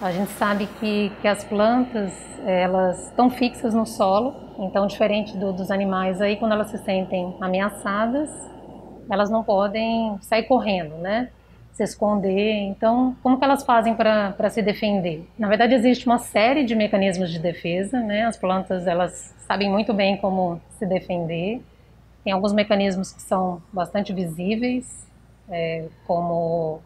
A gente sabe que, que as plantas elas estão fixas no solo, então diferente do, dos animais aí, quando elas se sentem ameaçadas, elas não podem sair correndo, né? Se esconder. Então, como que elas fazem para se defender? Na verdade, existe uma série de mecanismos de defesa, né? As plantas elas sabem muito bem como se defender. Tem alguns mecanismos que são bastante visíveis, é, como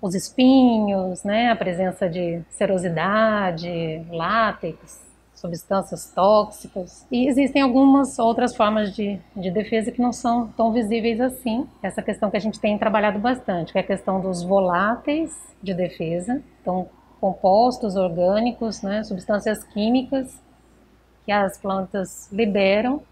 os espinhos, né, a presença de serosidade, látex, substâncias tóxicas. E existem algumas outras formas de, de defesa que não são tão visíveis assim. Essa questão que a gente tem trabalhado bastante, que é a questão dos voláteis de defesa. Então, compostos orgânicos, né, substâncias químicas que as plantas liberam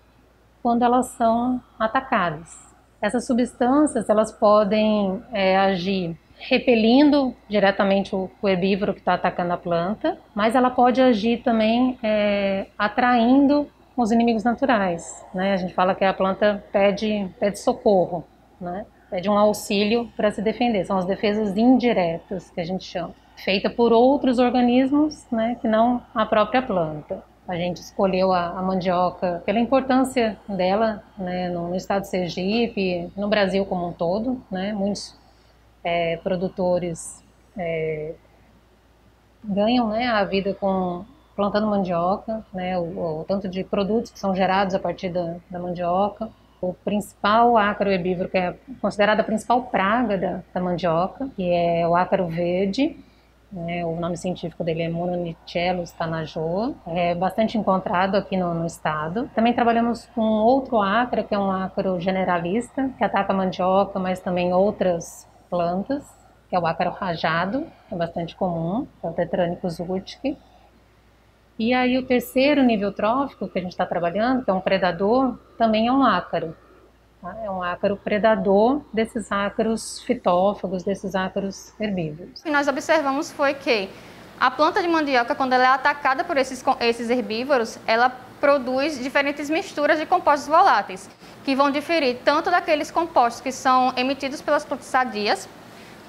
quando elas são atacadas. Essas substâncias elas podem é, agir repelindo diretamente o, herbívoro que está atacando a planta, mas ela pode agir também é, atraindo os inimigos naturais. Né? A gente fala que a planta pede, pede socorro, né? pede um auxílio para se defender. São as defesas indiretas que a gente chama, feita por outros organismos né, que não a própria planta. A gente escolheu a, a mandioca pela importância dela né, no, no, estado de Sergipe, no Brasil como um todo. Né? Muitos é, produtores é, ganham né, a vida com plantando mandioca, né, o, o, tanto de produtos que são gerados a partir da, da mandioca. O principal ácaro herbívoro, que é considerado a principal praga da, da mandioca, que é o ácaro verde, né, o nome científico dele é Mononicellus tanajoa, é bastante encontrado aqui no, no, estado. Também trabalhamos com outro ácaro, que é um ácaro generalista, que ataca mandioca, mas também outras plantas, que é o ácaro rajado, que é bastante comum, é o Tetranicus urtica. E aí o terceiro nível trófico que a gente está trabalhando, que é um predador, também é um ácaro. Tá? É um ácaro predador desses ácaros fitófagos, desses ácaros herbívoros. O que nós observamos foi que a planta de mandioca, quando ela é atacada por esses, esses herbívoros, ela produz diferentes misturas de compostos voláteis, que vão diferir tanto daqueles compostos que são emitidos pelas plantas sadias,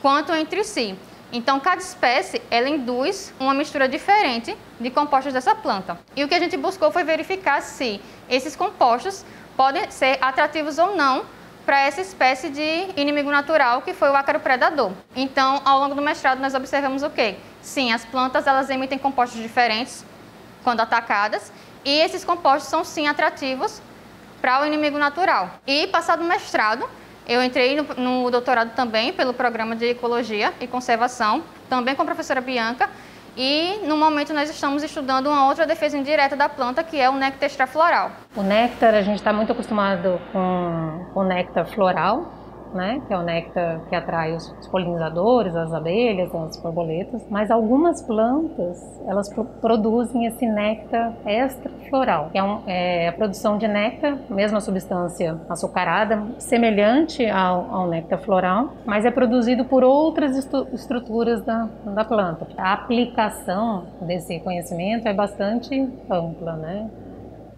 quanto entre si. Então, cada espécie, ela induz uma mistura diferente de compostos dessa planta. E o que a gente buscou foi verificar se esses compostos podem ser atrativos ou não para essa espécie de inimigo natural que foi o ácaro predador. Então, ao longo do mestrado, nós observamos o quê? Sim, as plantas elas emitem compostos diferentes quando atacadas e esses compostos são sim atrativos para o inimigo natural. E passado o mestrado, eu entrei no, no, doutorado também pelo programa de Ecologia e Conservação, também com a professora Bianca, e no momento nós estamos estudando uma outra defesa indireta da planta, que é o néctar extrafloral. O néctar, a gente está muito acostumado com o néctar floral, né, que é o néctar que atrai os polinizadores, as abelhas, as borboletas, mas algumas plantas, elas produzem esse néctar extrafloral, que é, um, é, a produção de néctar, mesma substância açucarada, semelhante ao, ao néctar floral, mas é produzido por outras estruturas da, da planta. A aplicação desse conhecimento é bastante ampla, né?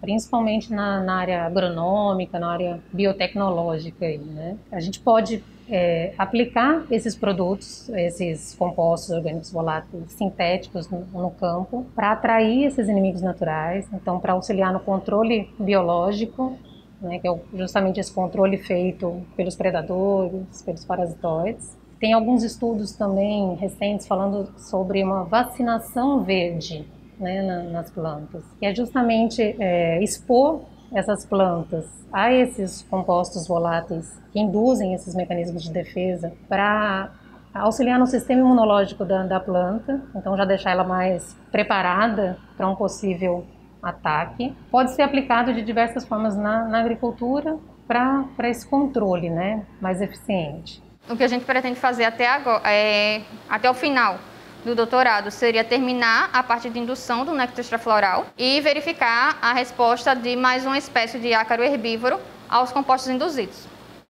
Principalmente na, na, área agronômica, na área biotecnológica. Aí, né? A gente pode é, aplicar esses produtos, esses compostos orgânicos voláteis sintéticos no, no campo para atrair esses inimigos naturais, então para auxiliar no controle biológico, né, que é justamente esse controle feito pelos predadores, pelos parasitoides. Tem alguns estudos também recentes falando sobre uma vacinação verde, né, na, nas plantas, que é justamente é, expor essas plantas a esses compostos voláteis que induzem esses mecanismos de defesa para auxiliar no sistema imunológico da, da planta, então já deixar ela mais preparada para um possível ataque. Pode ser aplicado de diversas formas na, na agricultura para esse controle né, mais eficiente. O que a gente pretende fazer até, agora, é, até o final do doutorado seria terminar a parte de indução do néctar extrafloral e verificar a resposta de mais uma espécie de ácaro herbívoro aos compostos induzidos.